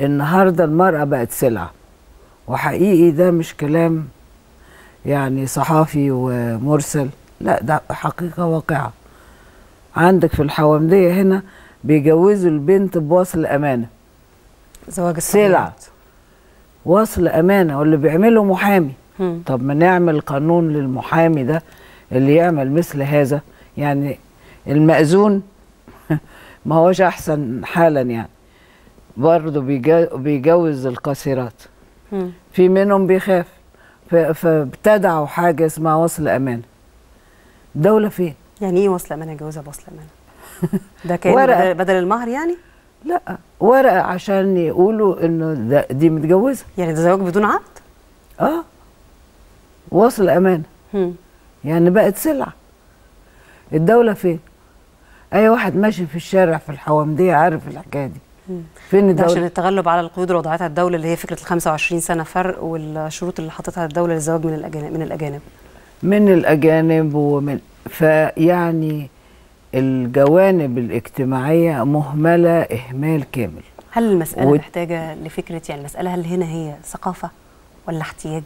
النهارده المرأة بقت سلعة. وحقيقي ده مش كلام يعني صحافي ومرسل لا ده حقيقة واقعة. عندك في الحوامدية هنا بيجوزوا البنت بوصل أمانة. زواج سلع. الصالونات وصل أمانة واللي بيعمله محامي. مم. طب ما نعمل قانون للمحامي ده اللي يعمل مثل هذا. يعني المأذون ما هوش أحسن حالا يعني. برضه بيجوز القاصرات. في منهم بيخاف فابتدعوا حاجة اسمها وصل أمانة دولة فين؟ يعني إيه وصل امانه جوازها بوصل امانه ده كان ورقة. بدل, المهر يعني لا ورقة عشان يقولوا إنه ده دي متجوزة يعني ده زواج بدون عقد آه وصل مم. يعني بقت سلعة الدولة فين؟ أي واحد ماشي في الشارع في الحوامدية عارف الحكاية دي. فين ده عشان الدولة؟ التغلب على القيود اللي وضعتها الدولة اللي هي فكرة ال 25 سنة فرق والشروط اللي حطتها الدولة للزواج من الاجانب من الأجانب. من الأجانب ومن فيعني الجوانب الاجتماعية مهملة إهمال كامل. هل المسألة و- محتاجة لفكرة يعني المسألة هل هنا هي ثقافة ولا احتياج؟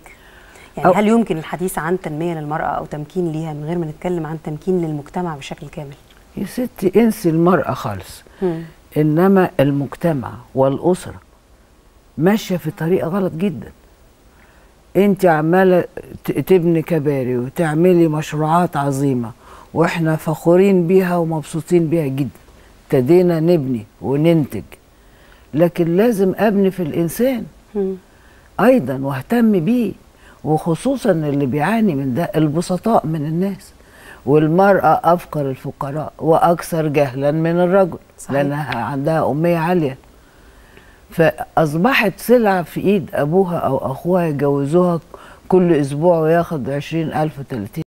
يعني أو- هل يمكن الحديث عن تنمية للمرأة أو تمكين ليها من غير ما نتكلم عن تمكين للمجتمع بشكل كامل؟ يا ستي انسي المرأة خالص. مم. إنما المجتمع والأسرة ماشية في طريقة غلط جدا أنت عمالة ت- تبني كباري وتعملي مشروعات عظيمة وإحنا فخورين بيها ومبسوطين بيها جدا ابتدينا نبني وننتج لكن لازم أبني في الإنسان. أيضا واهتم بيه وخصوصا اللي بيعاني من ده البسطاء من الناس والمرأة أفقر الفقراء وأكثر جهلا من الرجل صحيح. لأنها عندها أمية عالية فأصبحت سلعة في إيد أبوها أو أخوها يجوزوها كل أسبوع وياخد عشرين ألف وتلاتين